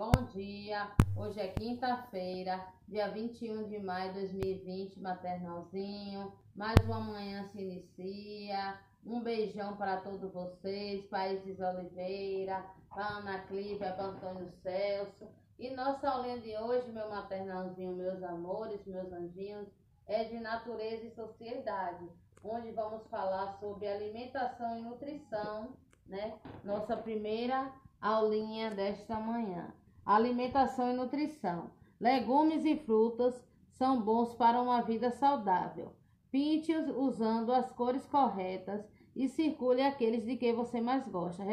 bom dia. Hoje é quinta-feira, dia 21 de maio de 2020, maternalzinho. Mais uma manhã se inicia. Um beijão para todos vocês, Países Oliveira, para Ana Clívia, para Antônio Celso. E nossa aulinha de hoje, meu maternalzinho, meus amores, meus anjinhos, é de natureza e sociedade, onde vamos falar sobre alimentação e nutrição, né? Nossa primeira aulinha desta manhã. Alimentação e nutrição. Legumes e frutas são bons para uma vida saudável. Pinte-os usando as cores corretas e circule aqueles de que você mais gosta.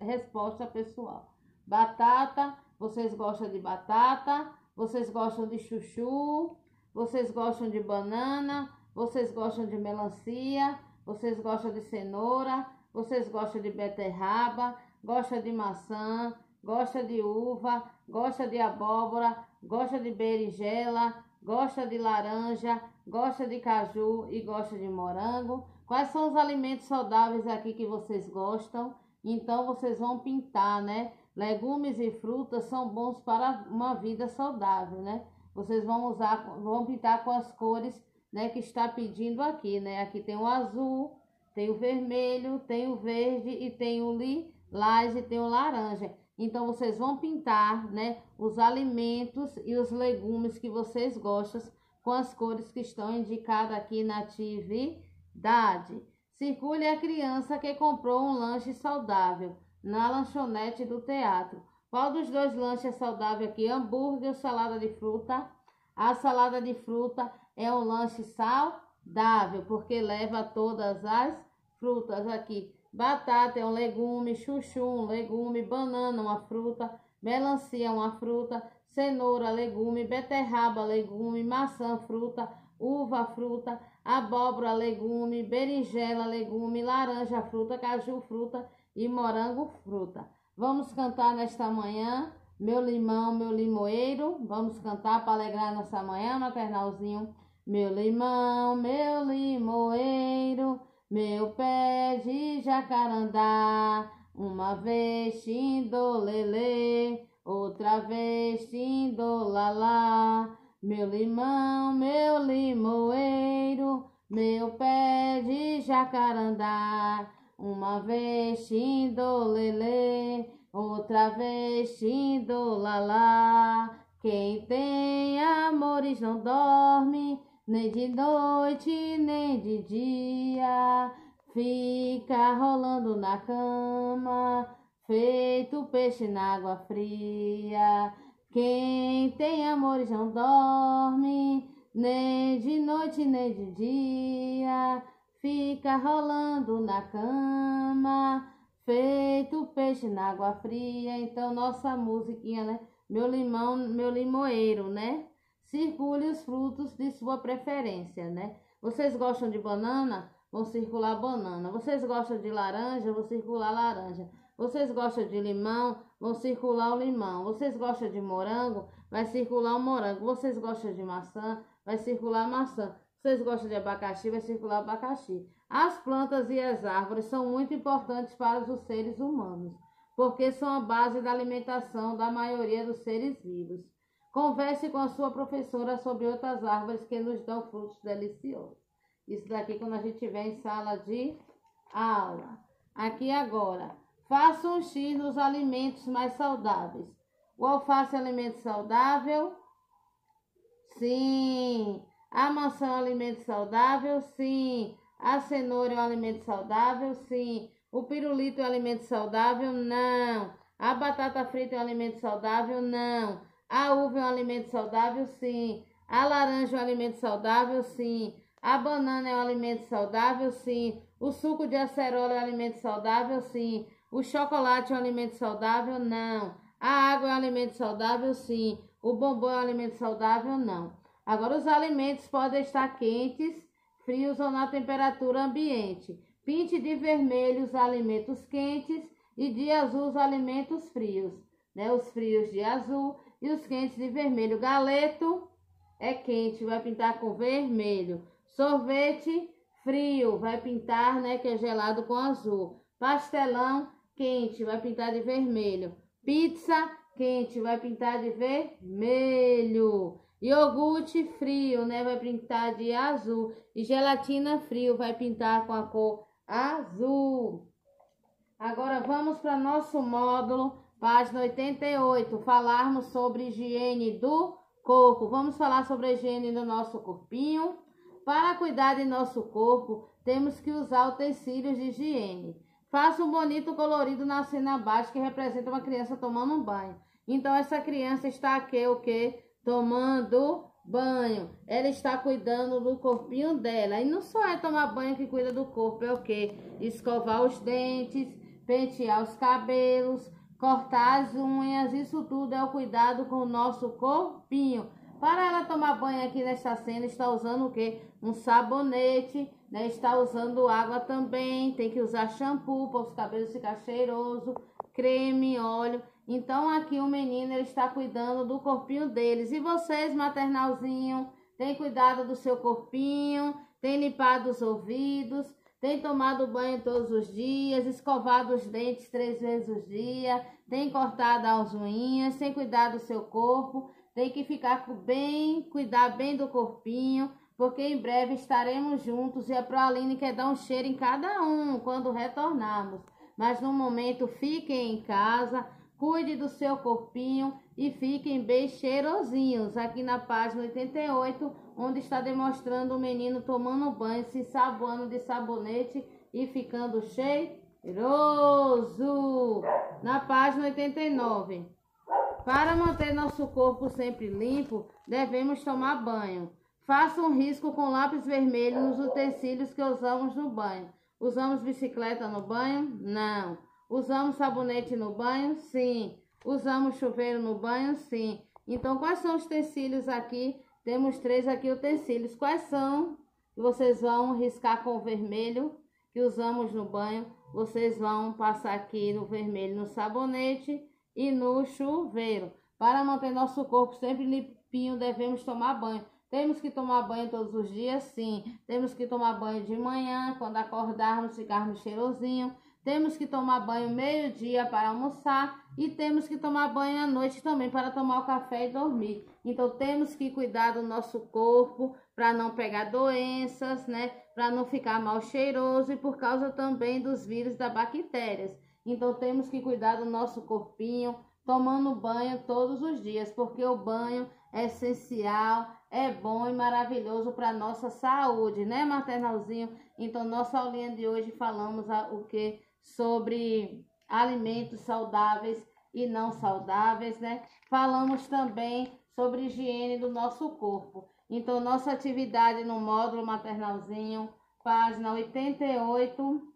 Resposta pessoal. Batata, vocês gostam de batata? Vocês gostam de chuchu? Vocês gostam de banana? Vocês gostam de melancia? Vocês gostam de cenoura? Vocês gostam de beterraba? gosta de maçã, gosta de uva, gosta de abóbora, gosta de berinjela, gosta de laranja, gosta de caju e gosta de morango. Quais são os alimentos saudáveis aqui que vocês gostam? Então vocês vão pintar, né? Legumes e frutas são bons para uma vida saudável, né? Vocês vão usar, vão pintar com as cores, né, que está pedindo aqui, né? Aqui tem o azul, tem o vermelho, tem o verde e tem o li laje tem o laranja. Então, vocês vão pintar, né, os alimentos e os legumes que vocês gostam com as cores que estão indicadas aqui na atividade. Circule a criança que comprou um lanche saudável na lanchonete do teatro. Qual dos dois lanches é saudável aqui? Hambúrguer ou salada de fruta? A salada de fruta é um lanche saudável, porque leva todas as frutas aqui. Batata é um legume, chuchu um legume, banana uma fruta, melancia uma fruta, cenoura legume, beterraba legume, maçã fruta, uva fruta, abóbora legume, berinjela legume, laranja fruta, caju fruta e morango fruta. Vamos cantar nesta manhã, meu limão, meu limoeiro. Vamos cantar para alegrar nossa manhã, maternalzinho. Meu limão, meu limoeiro. Meu pé de jacarandá, uma vez lelê, outra vez lalá. Meu limão, meu limoeiro, meu pé de jacarandá, uma vez lelê, outra vez lalá. Quem tem amores não dorme, nem de noite, nem de dia, fica rolando na cama, feito peixe na água fria. Quem tem amores não dorme, nem de noite, nem de dia, fica rolando na cama, feito peixe na água fria. Então, nossa musiquinha, né? Meu limão, meu limoeiro, né? Circule os frutos de sua preferência, né? Vocês gostam de banana? Vão circular banana. Vocês gostam de laranja? Vão circular laranja. Vocês gostam de limão? Vão circular o limão. Vocês gostam de morango? Vai circular o morango. Vocês gostam de maçã? Vai circular a maçã. Vocês gostam de abacaxi? Vai circular abacaxi. As plantas e as árvores são muito importantes para os seres humanos, porque são a base da alimentação da maioria dos seres vivos. Converse com a sua professora sobre outras árvores que nos dão frutos deliciosos. Isso daqui quando a gente estiver em sala de aula. Aqui agora. Faça um X nos alimentos mais saudáveis. O alface é alimento saudável? Sim. A maçã é um alimento saudável? Sim. A cenoura é um alimento saudável? Sim. O pirulito é um alimento saudável? Não. A batata frita é um alimento saudável? Não. A uva é um alimento saudável? Sim. A laranja é um alimento saudável? Sim. A banana é um alimento saudável? Sim. O suco de acerola é um alimento saudável? Sim. O chocolate é um alimento saudável? Não. A água é um alimento saudável? Sim. O bombom é um alimento saudável? Não. Agora, os alimentos podem estar quentes, frios ou na temperatura ambiente. Pinte de vermelho os alimentos quentes e de azul os alimentos frios. Né? Os frios de azul e os quentes de vermelho. Galeto é quente, vai pintar com vermelho. Sorvete frio, vai pintar, né, que é gelado com azul. Pastelão quente, vai pintar de vermelho. Pizza quente vai pintar de vermelho. Iogurte frio, né, vai pintar de azul. E gelatina frio vai pintar com a cor azul. Agora vamos para nosso módulo, página 88, falarmos sobre higiene do corpo. Vamos falar sobre a higiene do nosso corpinho. Para cuidar de nosso corpo, temos que usar utensílios de higiene. Faça um bonito colorido na cena abaixo que representa uma criança tomando um banho. Então essa criança está aqui o que? Tomando banho. Ela está cuidando do corpinho dela. E não só é tomar banho que cuida do corpo, é o que? Escovar os dentes, pentear os cabelos, cortar as unhas. Isso tudo é o cuidado com o nosso corpinho. Para ela tomar banho aqui nessa cena, está usando o que? Um sabonete, né? Está usando água também. Tem que usar shampoo para os cabelos ficar cheiroso, creme, óleo. Então aqui o menino ele está cuidando do corpinho deles. E vocês, maternalzinho, tem cuidado do seu corpinho, tem limpado os ouvidos, tem tomado banho todos os dias, escovado os dentes três vezes o dia, tem cortado as unhas, tem cuidado do seu corpo, tem que ficar bem, cuidar bem do corpinho, porque em breve estaremos juntos e a Proaline quer dar um cheiro em cada um quando retornarmos. Mas no momento fiquem em casa, cuide do seu corpinho e fiquem bem cheirosinhos. Aqui na página 88, onde está demonstrando o menino tomando banho, se saboando de sabonete e ficando cheiroso. Na página 89. Para manter nosso corpo sempre limpo, devemos tomar banho. Faça um risco com lápis vermelho nos utensílios que usamos no banho. Usamos bicicleta no banho? Não. Usamos sabonete no banho? Sim. Usamos chuveiro no banho? Sim. Então, quais são os utensílios aqui? Temos três aqui utensílios. Quais são? Vocês vão riscar com o vermelho que usamos no banho. Vocês vão passar aqui no vermelho no sabonete e no chuveiro. Para manter nosso corpo sempre limpinho, devemos tomar banho. Temos que tomar banho todos os dias, sim. Temos que tomar banho de manhã, quando acordarmos, ficarmos cheirosinho. Temos que tomar banho meio-dia para almoçar e temos que tomar banho à noite também para tomar o café e dormir. Então temos que cuidar do nosso corpo para não pegar doenças, né? Para não ficar mal cheiroso e por causa também dos vírus da bactérias. Então temos que cuidar do nosso corpinho, tomando banho todos os dias, porque o banho é essencial, é bom e maravilhoso para nossa saúde, né, maternalzinho? Então, nossa aulinha de hoje falamos o que sobre alimentos saudáveis e não saudáveis, né? Falamos também sobre higiene do nosso corpo. Então, nossa atividade no módulo maternalzinho, página 88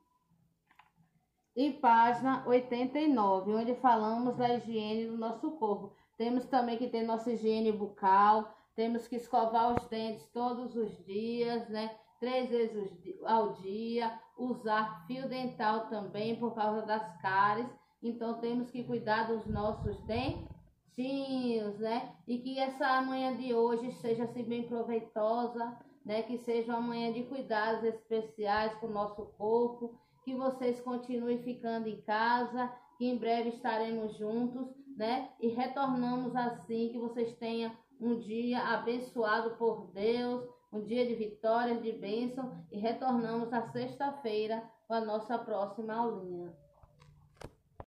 e página 89, onde falamos da higiene do nosso corpo. Temos também que ter nossa higiene bucal, temos que escovar os dentes todos os dias, né? Três vezes ao dia, usar fio dental também por causa das cáries. Então temos que cuidar dos nossos dentinhos, né? E que essa manhã de hoje seja assim bem proveitosa, né? Que seja uma manhã de cuidados especiais com o nosso corpo que vocês continuem ficando em casa, que em breve estaremos juntos, né? E retornamos assim, que vocês tenham um dia abençoado por Deus, um dia de vitórias, de bênção, e retornamos na sexta-feira com a nossa próxima aulinha.